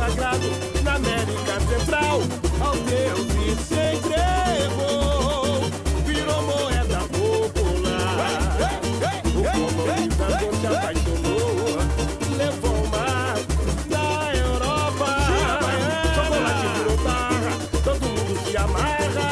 sagrado na América Central. Ao Deus e se entregou, virou moeda popular. O colonizador se apaixonou, levou mar da Europa. Chocolate virou barra, todo mundo se amarra.